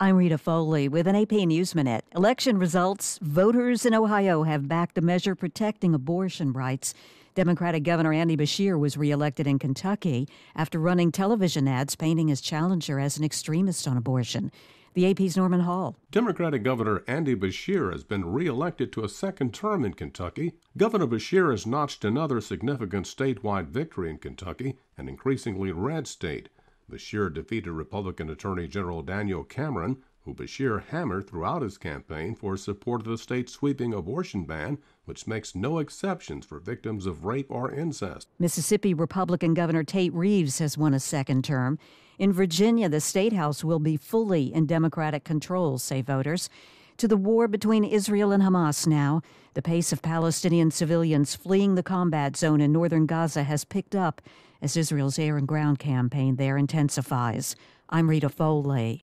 I'm Rita Foley with an AP News Minute. Election results voters in Ohio have backed a measure protecting abortion rights. Democratic Governor Andy Beshear was reelected in Kentucky after running television ads painting his challenger as an extremist on abortion. The AP's Norman Hall. Democratic Governor Andy Beshear has been reelected to a second term in Kentucky. Governor Beshear has notched another significant statewide victory in Kentucky, an increasingly red state. Beshear defeated Republican Attorney General Daniel Cameron, who Beshear hammered throughout his campaign for support of the state's sweeping abortion ban, which makes no exceptions for victims of rape or incest. Mississippi Republican Governor Tate Reeves has won a second term. In Virginia, the state house will be fully in Democratic control, say voters. To the war between Israel and Hamas now, the pace of Palestinian civilians fleeing the combat zone in northern Gaza has picked up as Israel's air and ground campaign there intensifies. I'm Rita Foley.